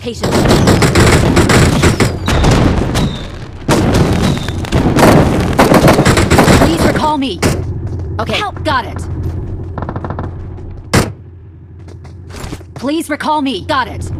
Please recall me. Okay, Help. got it. Please recall me. Got it.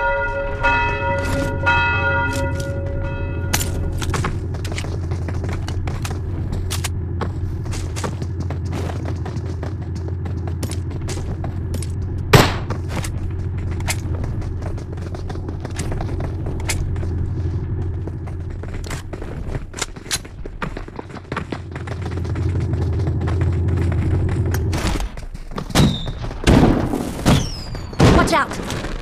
Out!